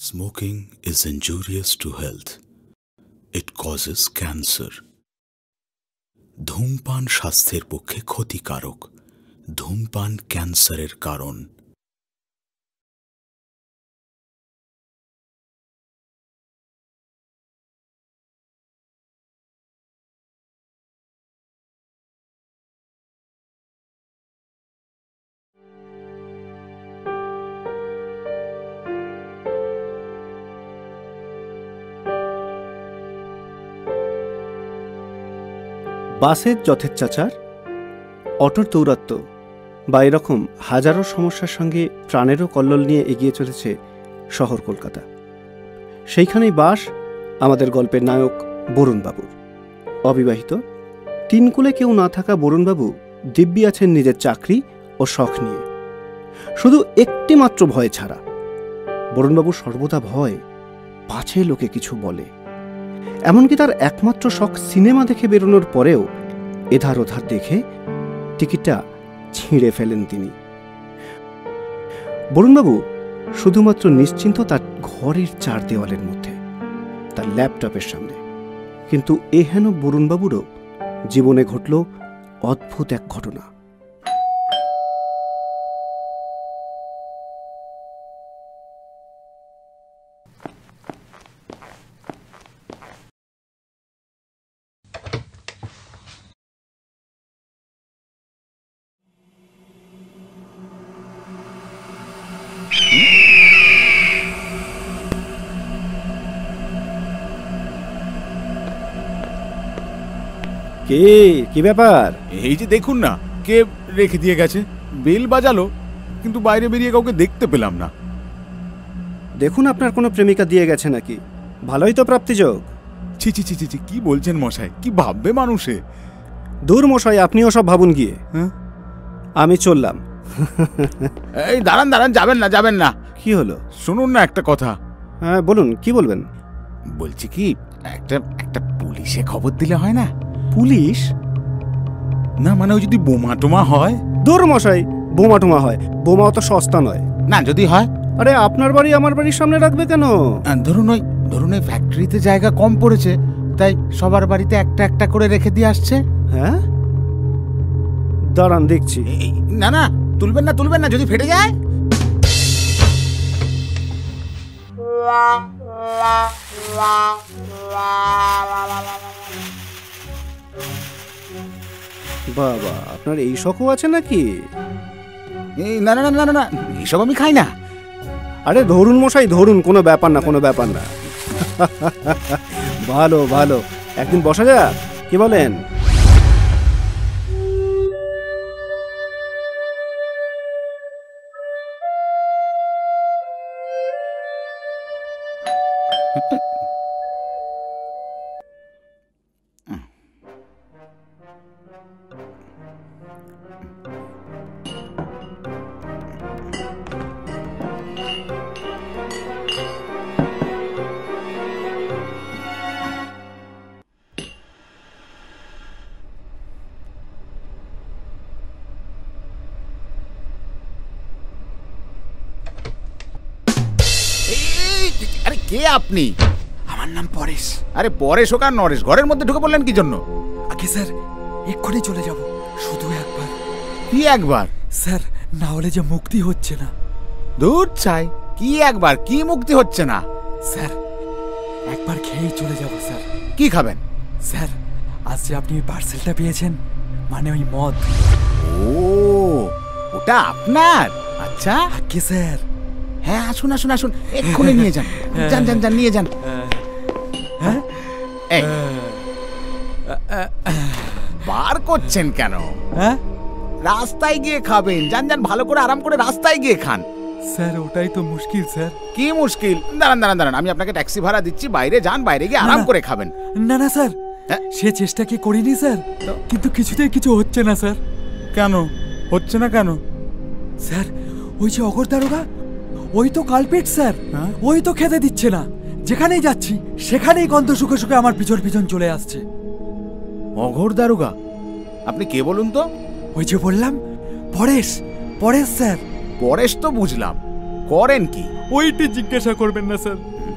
Smoking is injurious to health. It causes cancer. ধূমপান স্বাস্থ্যের পক্ষে ক্ষতিকারক ধূমপান ক্যান্সারের কারণ বাসের যথেচ্ছাচার, অটোর দৌরাত্ম বা এরকম হাজারো সমস্যার সঙ্গে প্রাণেরও কল্লোল নিয়ে এগিয়ে চলেছে শহর কলকাতা। সেইখানেই বাস আমাদের গল্পের নায়ক বরুণবাবুর অবিবাহিত তিনকুলে কেউ না থাকা বরুণবাবু দিব্যি আছেন নিজের চাকরি ও শখ নিয়ে। শুধু একটি মাত্র ভয় ছাড়া। বরুণবাবু সর্বদা ভয়, পাছে লোকে কিছু বলে। এমনকি তার একমাত্র শখ সিনেমা দেখে বেরোনোর পরেও এধার ওধার দেখে টিকিটটা ছিঁড়ে ফেলেন তিনি। বরুণবাবু শুধুমাত্র নিশ্চিন্ত তার ঘরের চার দেওয়ালের মধ্যে, তার ল্যাপটপের সামনে। কিন্তু এ হেন বরুণবাবুরও জীবনে ঘটল অদ্ভুত এক ঘটনা। কে? কি ব্যাপার? এই যে দেখুন না কে রেখে দিয়ে গেছে? বেল বাজালো কিন্তু বাইরে বেরিয়ে কাউকে দেখতে পেলাম না। দেখুন আপনার কোনো প্রেমিকা দিয়ে গেছে নাকি? ভালোই তো প্রাপ্তিযোগ। ছি ছি ছি ছি ছি, কি বলছেন মশাই? কি ভাববে মানুষে? দূর মশাই আপনিও সব ভাবুন গিয়ে। হ্যাঁ? আমি চললাম। এই দাঁড়ান দাঁড়ান যাবেন না যাবেন না। কি হলো? শুনুন না একটা কথা। হ্যাঁ বলুন কি বলবেন? বলছি কি একটা একটা পুলিশে খবর দিলে হয় না? পুলিশ না মানে ওই যদি বোমা টোমা হয় দূর মশাই বোমা টোমা হয় বোমা অত সস্তা নয় না যদি হয় আরে আপনার বাড়ি আমার বাড়ির সামনে রাখবে কেন ধরুন ওই ধরুন ওই ফ্যাক্টরিতে জায়গা কম পড়েছে তাই সবার বাড়িতে একটা একটা করে রেখে দিয়ে আসছে হ্যাঁ দাঁড়ান দেখছি না না তুলবেন না তুলবেন না যদি ফেটে যায় বাবা আপনার এই শখও আছে নাকি? এই, না না না না না না এসব আমি খাই না। আরে ধরুন মশাই ধরুন কোনো ব্যাপার না কোনো ব্যাপার না। ভালো ভালো একদিন বসা যাক কি বলেন? আপনি? আমার নাম পরেশ। আরে পরেশ হোক আর নরেশ ঘরের মধ্যে ঢুকে পড়লেন কি জন্য? আগে স্যার এক্ষুনি চলে যাব শুধু একবার। কি একবার? স্যার না হলে যে মুক্তি হচ্ছে না। দূর চাই কি একবার কি মুক্তি হচ্ছে না? স্যার একবার খেয়েই চলে যাব স্যার। কি খাবেন? স্যার আজ যে আপনি পার্সেলটা পেয়েছেন মানে ওই মদ। ও ওটা আপনার? আচ্ছা। আগে স্যার হ্যাঁ আসুন আসুন আসুন। এক্ষুনি নিয়ে যান। যান যান যান নিয়ে যান। হ্যাঁ। এই। বার করছেন কেন? হ্যাঁ? রাস্তায় গিয়ে খাবেন। যান যান ভালো করে আরাম করে রাস্তায় গিয়ে খান। স্যার ওটাই তো মুশকিল স্যার। কি মুশকিল? দাঁড়ান দাঁড়ান দাঁড়ান। আমি আপনাকে ট্যাক্সি ভাড়া দিচ্ছি। বাইরে যান বাইরে গিয়ে আরাম। করে খাবেন। না না স্যার। হ্যাঁ? সে চেষ্টা কি করিনি স্যার? কিন্তু কিছুতেই কিছু হচ্ছে না স্যার। কেন? হচ্ছে না কেন? স্যার ওই যে অগর দারোগা ওই তো কালপেট স্যার হ্যাঁ? ওই তো খেতে দিচ্ছে না। যেখানেই যাচ্ছি সেখানেই গন্ধ শুকে শুকে আমার পিছন পিছন চলে আসছে। অঘোর দারুগা। আপনি কে বলুন তো? ওই যে বললাম পরেশ পরেশ স্যার পরেশ তো বুঝলাম। করেন কি? ওইটি জিজ্ঞাসা করবেন না স্যার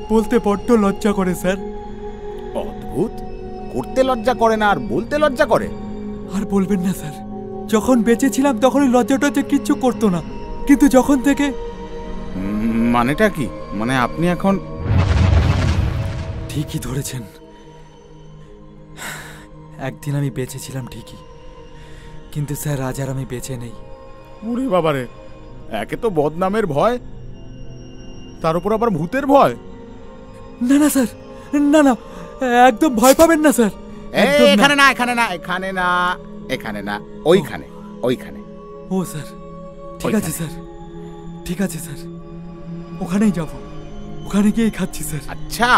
বলতে বড্ড লজ্জা করে স্যার অদ্ভুত। করতে লজ্জা করে না আর বলতে লজ্জা করে। আর বলবেন না স্যার যখন বেঁচে ছিলাম তখন ওই লজ্জা টজ্জা কিচ্ছু করতো না। কিন্তু যখন থেকে মানেটা কি? মানে আপনি এখন ঠিকই ধরেছেন। একদিন আমি বেঁচে ছিলাম ঠিকই। কিন্তু স্যার আজ আর আমি বেঁচে নেই। ওরে বাবারে একে তো বদনামের ভয় তার উপর আবার ভূতের ভয়। না না স্যার না না একদম ভয় পাবেন না স্যার। এখানে না এখানে না এখানে না এখানে না ওইখানে ওইখানে। ও স্যার ঠিক আছে স্যার ঠিক আছে স্যার। ওখানেই যাব। ওখানে গিয়েই খাচ্ছি স্যার। আচ্ছা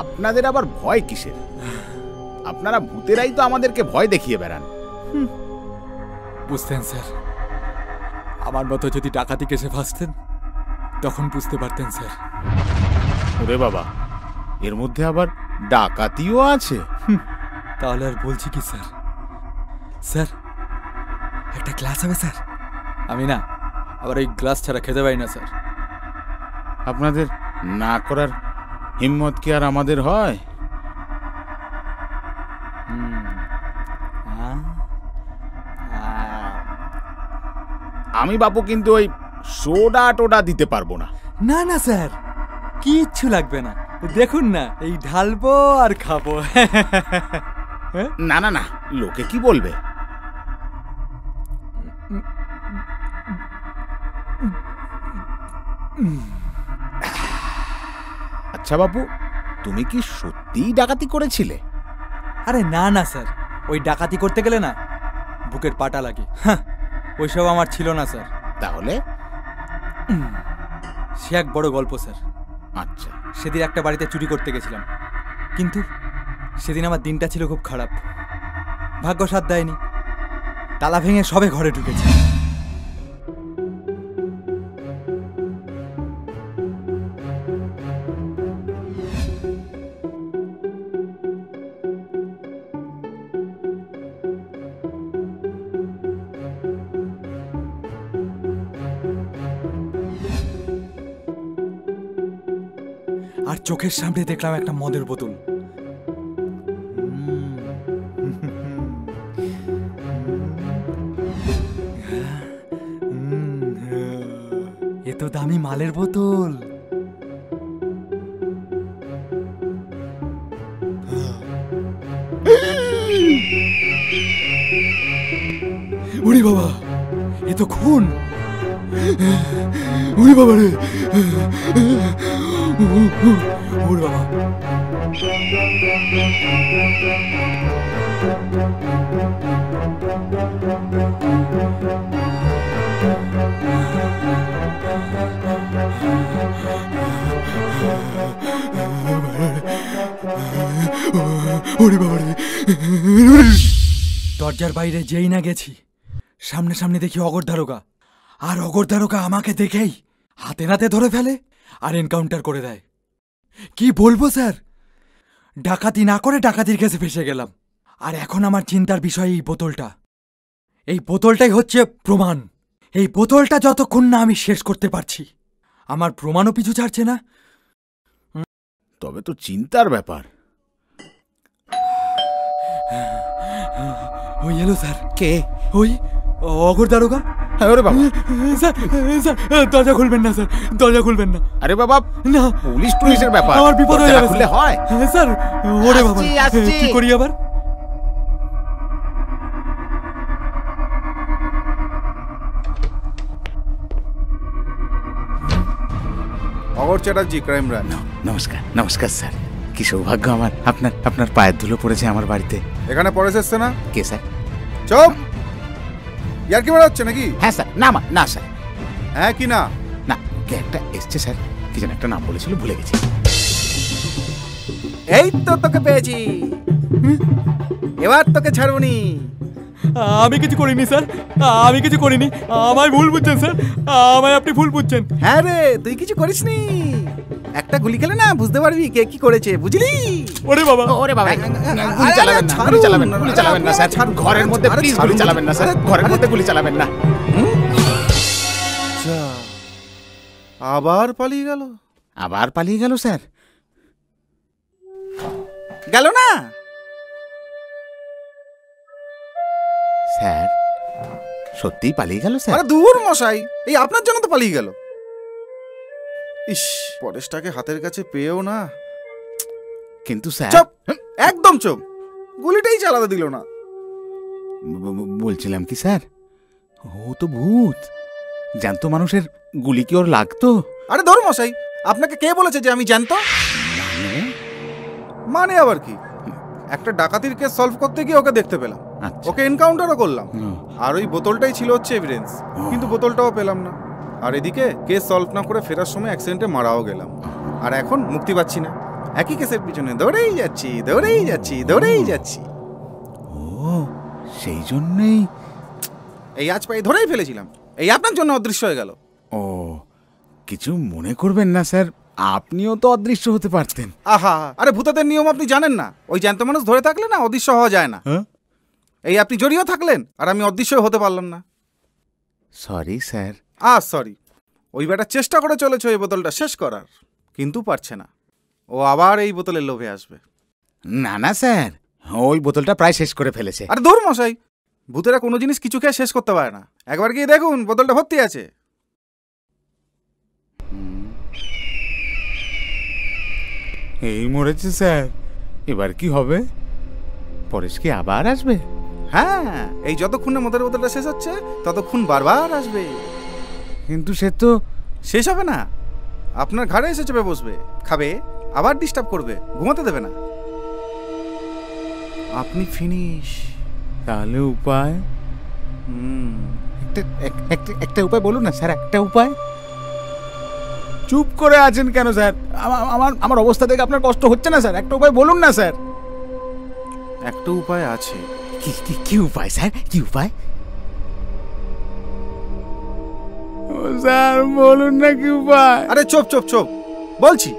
আপনাদের আবার ভয় কিসের? আপনারা ভূতেরাই তো আমাদেরকে ভয় দেখিয়ে বেড়ান। বুঝতেন স্যার। আমার মতো যদি ডাকাতি কেসে ফাঁসতেন তখন বুঝতে পারতেন স্যার। ওরে বাবা এর মধ্যে আবার ডাকাতিও আছে। তাহলে আর বলছি কি স্যার? স্যার একটা গ্লাস হবে স্যার? আমি না আবার এই গ্লাস ছাড়া খেতে পারি না স্যার। আপনাদের না করার হিম্মত কি আর আমাদের হয় আমি বাপু কিন্তু ওই সোডা টোডা দিতে পারব না না না স্যার কিচ্ছু লাগবে না দেখুন না এই ঢালবো আর খাব না না না লোকে কি বলবে আচ্ছা বাপু তুমি কি সত্যিই ডাকাতি করেছিলে? আরে না না স্যার ওই ডাকাতি করতে গেলে না বুকের পাটা লাগে। হ্যাঁ ওইসব আমার ছিল না স্যার। তাহলে? সে এক বড় গল্প স্যার। আচ্ছা। সেদিন একটা বাড়িতে চুরি করতে গেছিলাম। কিন্তু সেদিন আমার দিনটা ছিল খুব খারাপ। ভাগ্য সাথ দেয়নি। তালা ভেঙে সবে ঘরে ঢুকেছে। চোখের সামনে দেখলাম একটা মদের বোতল। এ তো দামি মালের বোতল। উড়ি বাবা, এ তো খুন। উড়ি বাবা রে। উড়ি বাবা। দরজার বাইরে যেই না গেছি, সামনে সামনে দেখি অগর দারোগা। আর অগর দারোগা আমাকে দেখেই হাতে নাতে ধরে ফেলে আর এনকাউন্টার করে দেয়। কি বলব স্যার? ডাকাতি না করে ডাকাতির কাছে ফেসে গেলাম। আর এখন আমার চিন্তার বিষয় এই বোতলটা। এই বোতলটাই হচ্ছে প্রমাণ। এই বোতলটা যতক্ষণ না আমি শেষ করতে পারছি। আমার প্রমাণও পিছু ছাড়ছে না। তবে তো চিন্তার ব্যাপার। ওই এলো স্যার। কে? ওই অগর দারোগা। হ্যাঁ, ওরে বাবা। স্যার স্যার দরজা খুলবেন না স্যার দরজা খুলবেন না। আরে বাবা না। পুলিশ টুলিশের ব্যাপার। আমার বিপদ হয়ে যাবে হয়। হ্যাঁ, স্যার ওরে বাবা আসছি। কি করি আবার? অগর চ্যাটার্জি ক্রাইম ব্রাঞ্চ। নমস্কার নমস্কার স্যার। কি সৌভাগ্য আমার। আপনার আপনার পায়ের ধুলো পড়েছে আমার বাড়িতে। এখানে এসছে না কে স্যার? চপ! ইয়ার কি বেড়াচ্ছে নাকি? হ্যাঁ স্যার না মা না স্যার। হ্যাঁ কি না? না কে একটা এসছে স্যার কি যেন একটা নাম বলেছিল ভুলে গেছি। এই তো তোকে পেয়েছি। এবার তোকে ছাড়বনি। আমি কিছু করিনি স্যার আমি কিছু করিনি আমায় ভুল বুঝছেন স্যার আমায় আপনি ভুল বুঝছেন। হ্যাঁ রে তুই কিছু করিসনি। একটা গুলি খেলে না বুঝতে পারবি কে কি করেছে বুঝলি? ওরে বাবা। ওরে বাবা। গুলি চালাবেন না গুলি চালাবেন না গুলি চালাবেন না স্যার। ঘরের মধ্যে প্লিজ গুলি চালাবেন না স্যার। ঘরের মধ্যে গুলি চালাবেন না। আবার পালিয়ে গেল। আবার পালিয়ে গেল স্যার। গেল না? স্যার সত্যিই পালিয়ে গেল স্যার? দূর মশাই এই আপনার জন্য তো পালিয়ে গেল। ইস পরেশটাকে হাতের কাছে পেয়েও না। কিন্তু স্যার চুপ! একদম চুপ! গুলিটাই চালাতে দিল না। বলছিলাম কি স্যার? ও তো ভূত। জ্যান্ত মানুষের গুলি কি ওর লাগতো? আরে ধর মশাই আপনাকে কে বলেছে যে আমি জানতো মানে? আবার কি? একটা ডাকাতির কেস সলভ করতে গিয়ে ওকে দেখতে পেলাম। আচ্ছা। ওকে এনকাউন্টারও করলাম। আর ওই বোতলটাই ছিল হচ্ছে এভিডেন্স কিন্তু বোতলটাও পেলাম না। আর এদিকে কেস সলভ না করে ফেরার সময় অ্যাক্সিডেন্টে মারাও গেলাম। আর এখন মুক্তি পাচ্ছি না। একই কেসের পিছনে দৌড়েই যাচ্ছি দৌড়েই যাচ্ছি দৌড়েই যাচ্ছি। ও সেই জন্যেই? এই আজ পায়ে ধরেই ফেলেছিলাম। এই আপনার জন্য অদৃশ্য হয়ে গেল। ও কিছু মনে করবেন না স্যার আপনিও তো অদৃশ্য হতে পারতেন। আহা আরে ভূতাদের নিয়ম আপনি জানেন না। ওই জ্যান্ত মানুষ ধরে থাকলে না অদৃশ্য হওয়া যায় না। হ্যাঁ? এই আপনি জড়িয়েও থাকলেন আর আমি অদৃশ্য হতে পারলাম না। সরি স্যার আ সরি ওই বেটা চেষ্টা করে চলেছে এই বোতলটা শেষ করার কিন্তু পারছে না। ও আবার এই বোতলের লোভে আসবে। না না স্যার। ওই বোতলটা প্রায় শেষ করে ফেলেছে। আরে দূর মশাই ভূতেরা কোনো জিনিস কিছু খেয়ে শেষ করতে পারে না। একবার গিয়ে দেখুন বোতলটা ভর্তি আছে। এই মরেছে স্যার। এবার কি হবে? পরেশ কি আবার আসবে? হ্যাঁ এই যতক্ষণ না মদের বোতলটা শেষ হচ্ছে ততক্ষণ বারবার আসবে। কিন্তু সে তো শেষ হবে না। আপনার ঘাড়ে এসে চেপে বসবে। খাবে আবার ডিস্টার্ব করবে ঘুমাতে দেবে না। আপনি ফিনিশ তাহলে উপায়? হুম একটা একটা একটা উপায় বলুন না স্যার একটা উপায়? চুপ করে আছেন কেন স্যার? আমা- আমার আমার অবস্থা দেখে আপনার কষ্ট হচ্ছে না স্যার? একটা উপায় বলুন না স্যার। একটা উপায় আছে। কি কি কি উপায় স্যার? কি উপায়? স্যার বলুন না কি উপায়? আরে চুপ চুপ চুপ। বলছি।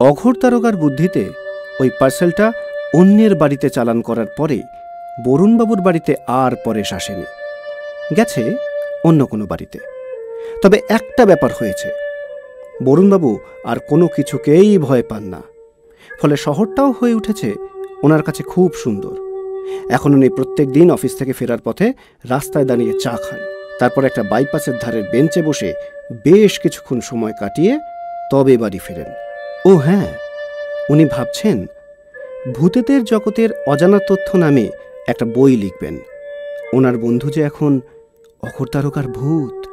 অঘোর তারকার বুদ্ধিতে ওই পার্সেলটা অন্যের বাড়িতে চালান করার পরে বরুণবাবুর বাড়িতে আর পরেশ আসেনি গেছে অন্য কোনো বাড়িতে। তবে একটা ব্যাপার হয়েছে। বরুণবাবু আর কোনো কিছুকেই ভয় পান না। ফলে শহরটাও হয়ে উঠেছে ওনার কাছে খুব সুন্দর। এখন উনি প্রত্যেক দিন অফিস থেকে ফেরার পথে রাস্তায় দাঁড়িয়ে চা খান। তারপর একটা বাইপাসের ধারের বেঞ্চে বসে বেশ কিছুক্ষণ সময় কাটিয়ে তবে বাড়ি ফেরেন। ও হ্যাঁ উনি ভাবছেন, ভূতেদের জগতের অজানা তথ্য নামে একটা বই লিখবেন। ওনার বন্ধু যে এখন অখরতারকার ভূত।